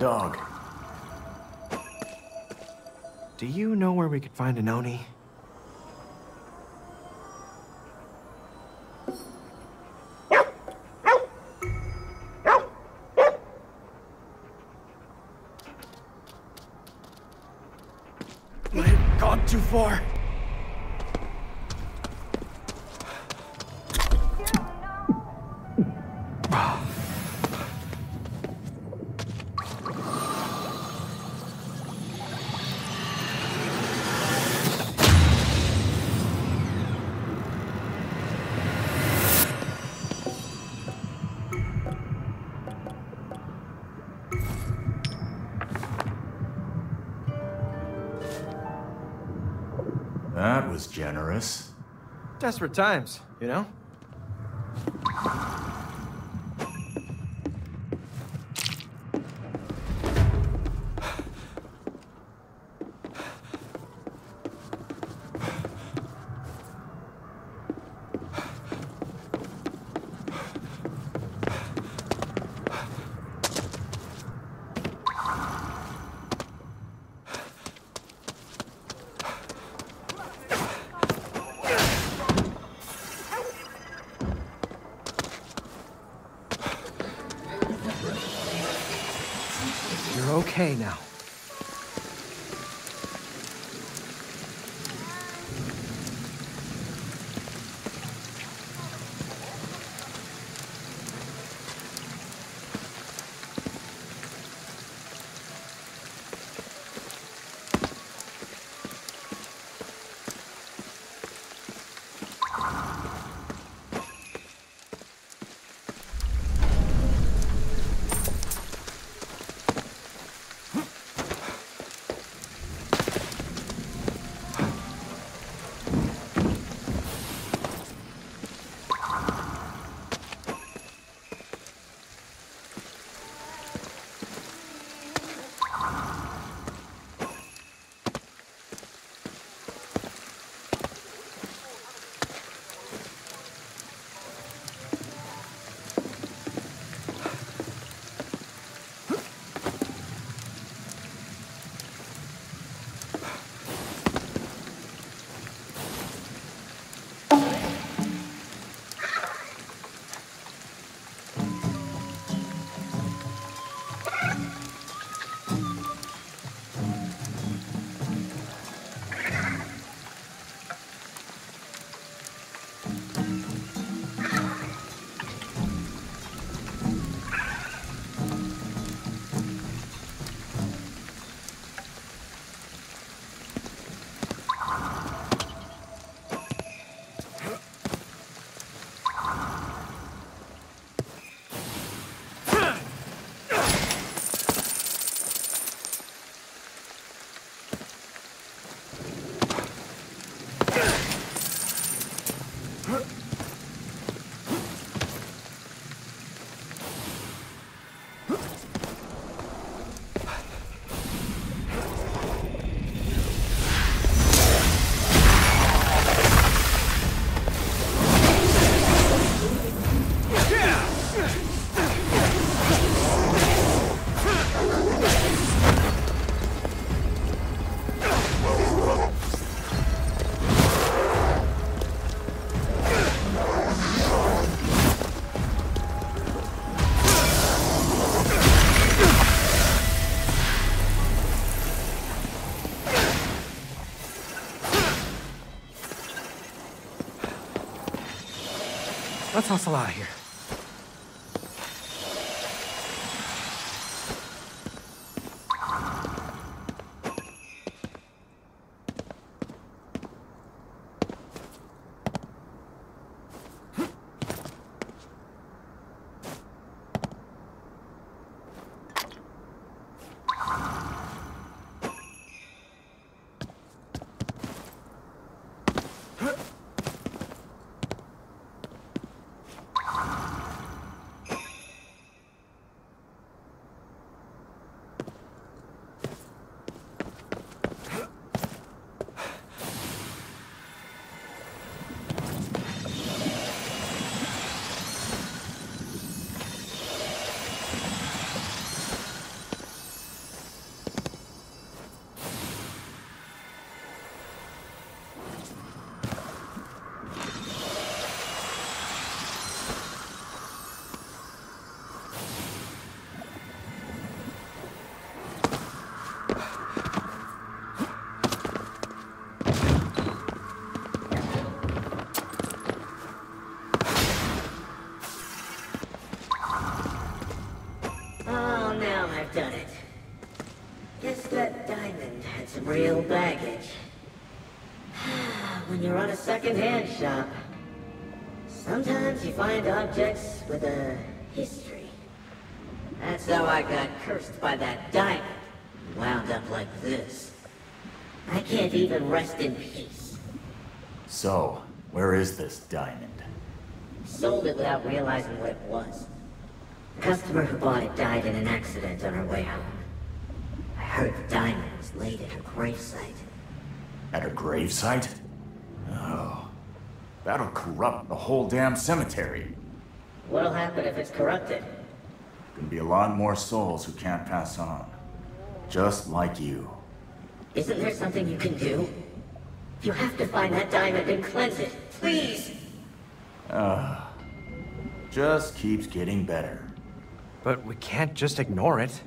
dog. Do you know where we could find an Oni? That was generous. Desperate times, you know? Let's hustle out baggage. when you're on a second-hand shop, sometimes you find objects with a history. That's how I got cursed by that diamond. Wound up like this. I can't even rest in peace. So, where is this diamond? Sold it without realizing what it was. The customer who bought it died in an accident on her way home. I heard the diamond was laid at her gravesite. At her gravesite? Oh. That'll corrupt the whole damn cemetery. What'll happen if it's corrupted? Gonna be a lot more souls who can't pass on. Just like you. Isn't there something you can do? You have to find that diamond and cleanse it. Please! Just keeps getting better. But we can't just ignore it.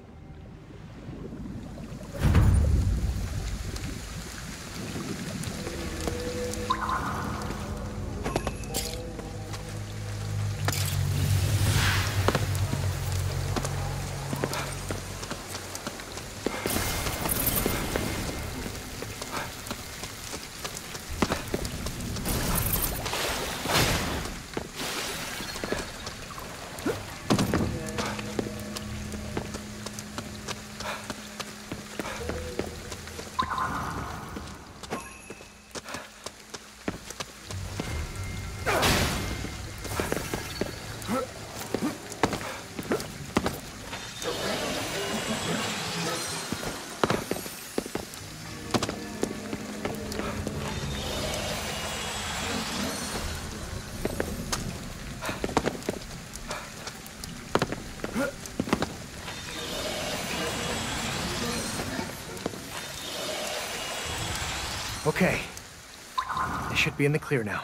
Should be in the clear now.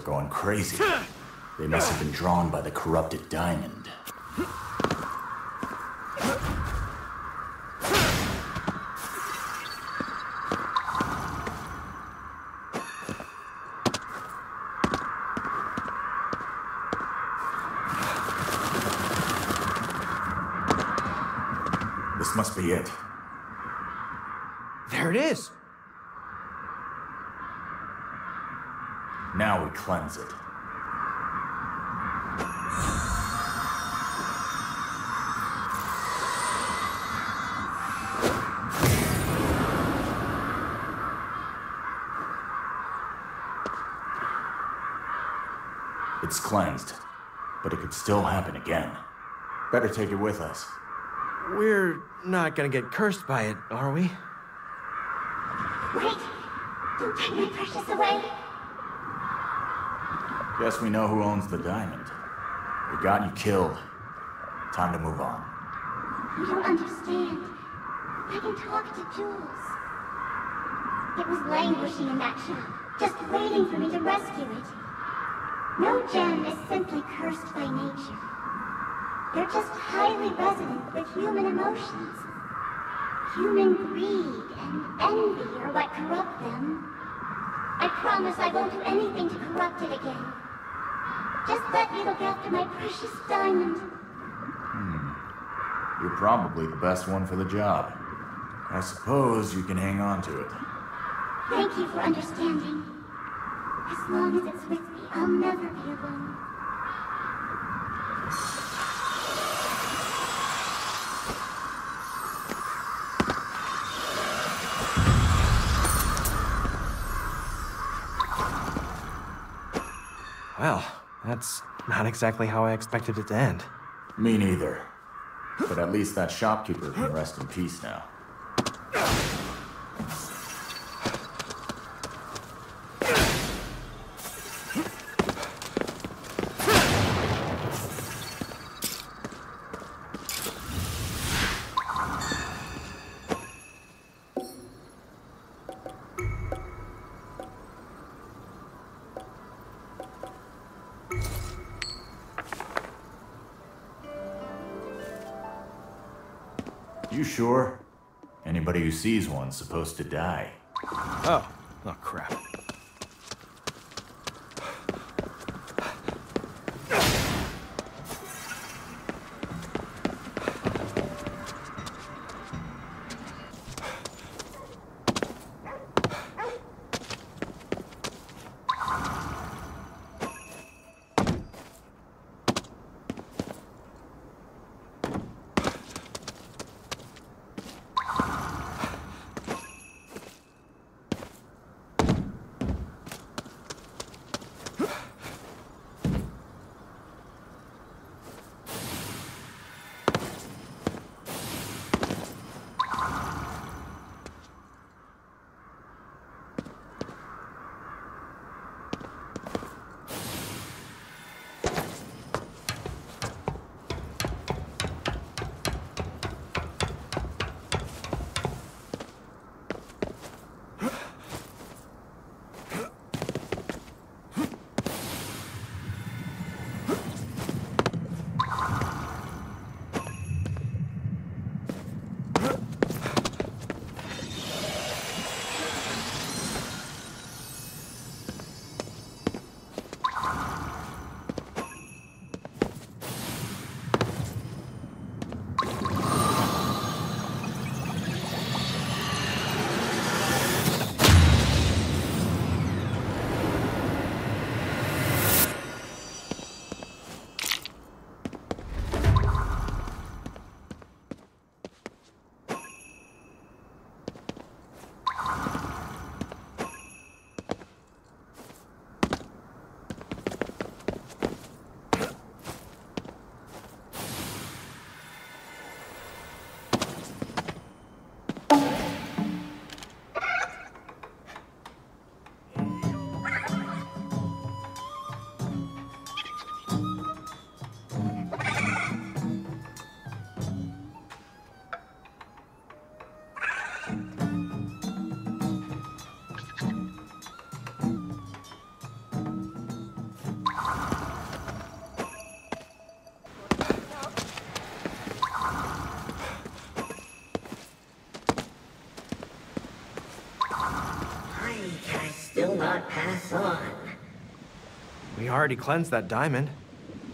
Are going crazy. They must have been drawn by the corrupted diamond. This must be it. There it is. Now we cleanse it. It's cleansed, but it could still happen again. Better take it with us. We're not gonna get cursed by it, are we? Wait! Don't take my precious away! Guess we know who owns the diamond. We got you killed. Time to move on. You don't understand. I can talk to jewels. It was languishing in that shop, just waiting for me to rescue it. No gem is simply cursed by nature. They're just highly resonant with human emotions. Human greed and envy are what corrupt them. I promise I won't do anything to corrupt it again. Just let me look after my precious diamond. Hmm. You're probably the best one for the job. I suppose you can hang on to it. Thank you for understanding. As long as it's with me, I'll never be alone. That's not exactly how I expected it to end. Me neither. But at least that shopkeeper can rest in peace now. Sure? Anybody who sees one's supposed to die. Oh, not pass on. We already cleansed that diamond.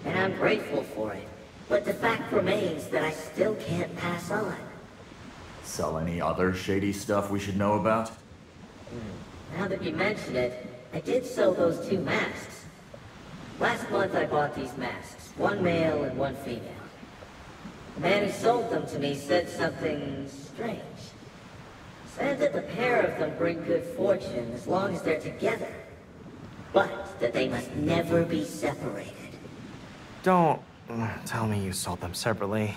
And I'm grateful for it. But the fact remains that I still can't pass on. Sell any other shady stuff we should know about? Hmm. Now that you mention it, I did sell those two masks. Last month I bought these masks, one male and one female. The man who sold them to me said something strange. Said that the pair of them bring good fortune as long as they're together. But that they must never be separated. Don't tell me you sold them separately.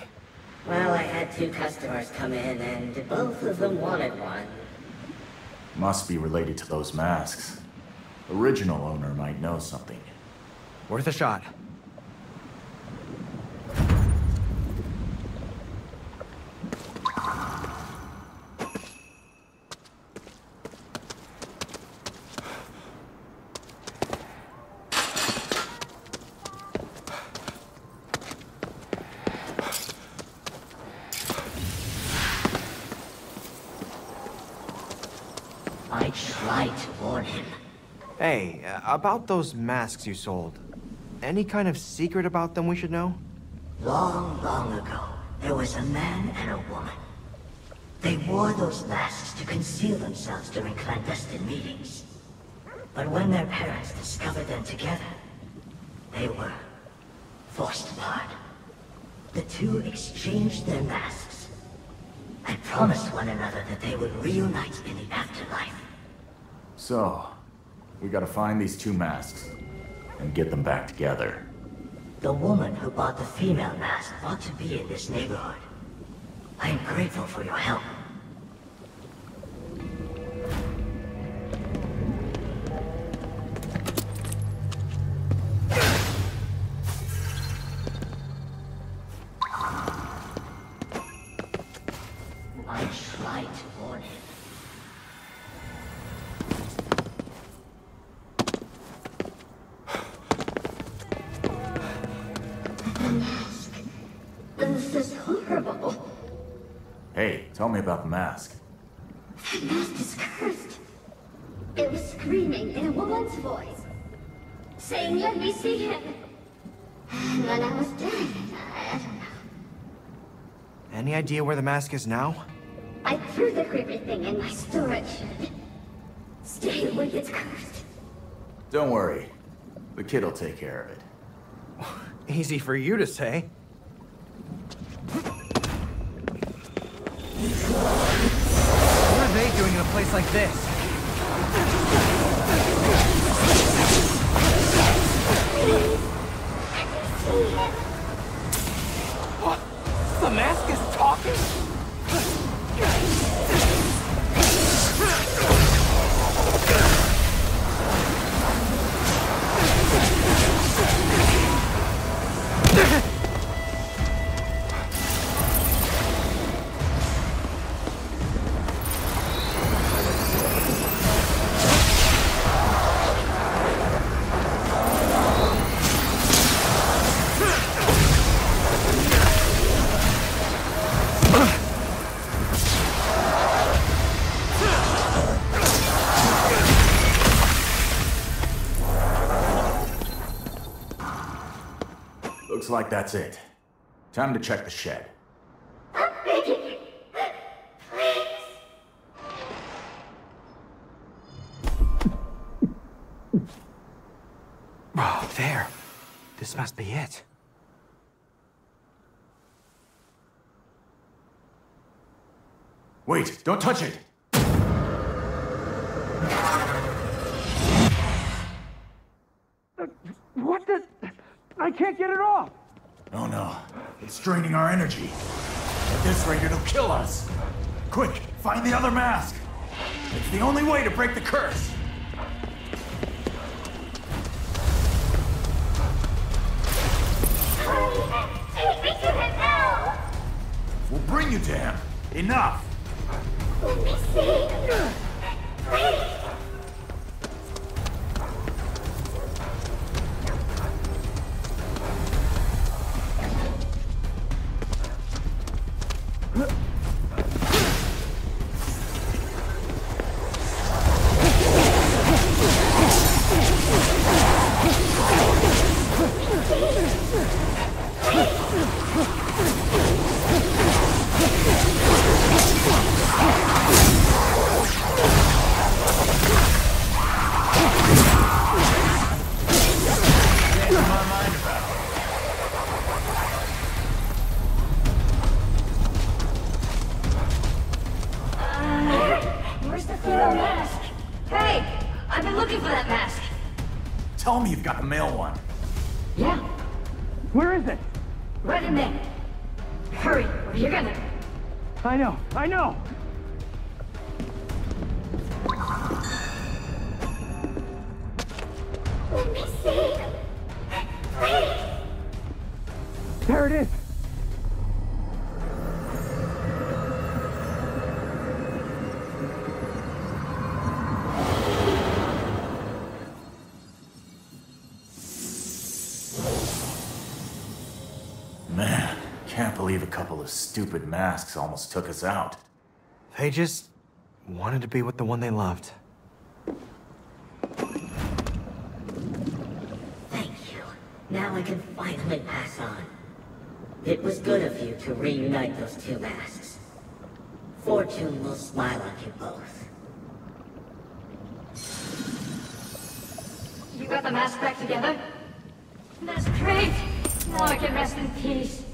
Well, I had two customers come in and both of them wanted one. Must be related to those masks. Original owner might know something. Worth a shot. I tried to warn him. Hey, uh, about those masks you sold. Any kind of secret about them we should know? Long, long ago, there was a man and a woman. They wore those masks to conceal themselves during clandestine meetings. But when their parents discovered them together, they were forced apart. The two exchanged their masks and promised one another that they would reunite in the afterlife. So, we gotta find these two masks and get them back together. The woman who bought the female mask ought to be in this neighborhood. I am grateful for your help. Idea where the mask is now? I threw the creepy thing in my storage shed. Stay away, it's cursed. Don't worry. The kid'll take care of it. Easy for you to say. What are they doing in a place like this? What? The mask is talking? Like that's it. Time to check the shed. I'm begging you. Please. Oh, there. This must be it. Wait, don't touch it! Uh, what the? I can't get it off! Oh no, it's draining our energy. At this rate, it'll kill us. Quick, find the other mask. It's the only way to break the curse. We'll bring you to him. Enough. Let me see. Tell me you've got the male one. Yeah, Where is it? right in there. Hurry, or you're gonna... I know, I know! Let me see. Please. There it is! Believe a couple of stupid masks almost took us out. They just wanted to be with the one they loved. Thank you. Now I can finally pass on. It was good of you to reunite those two masks. Fortune will smile on you both. You got the mask back together? That's great! Now I can rest in peace.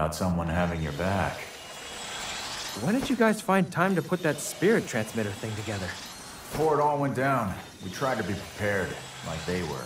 About someone having your back. When did you guys find time to put that spirit transmitter thing together? Before it all went down, we tried to be prepared, like they were.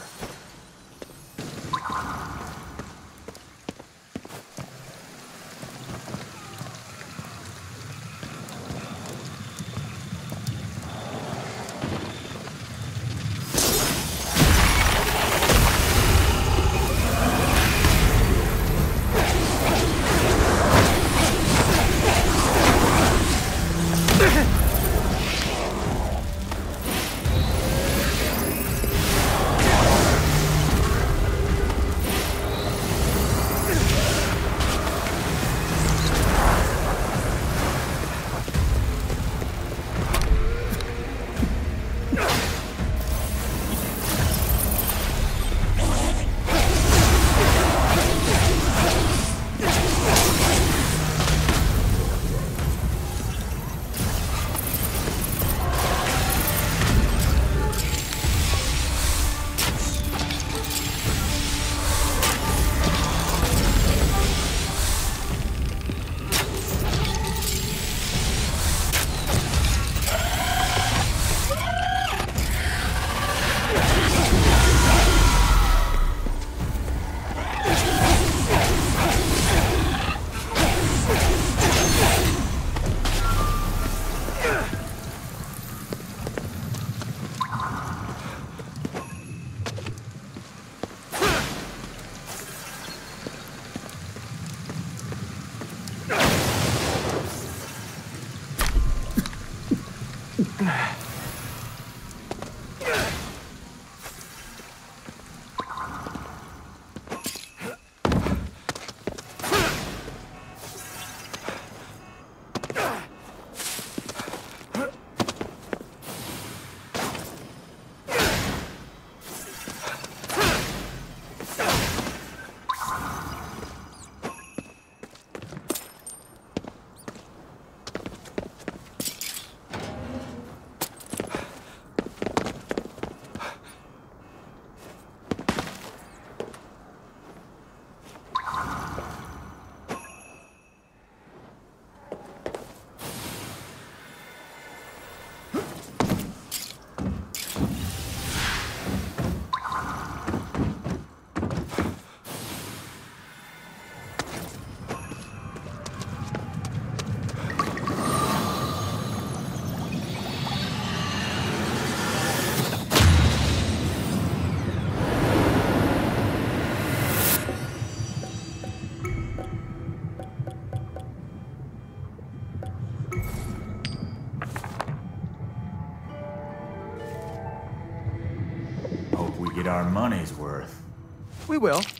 We will.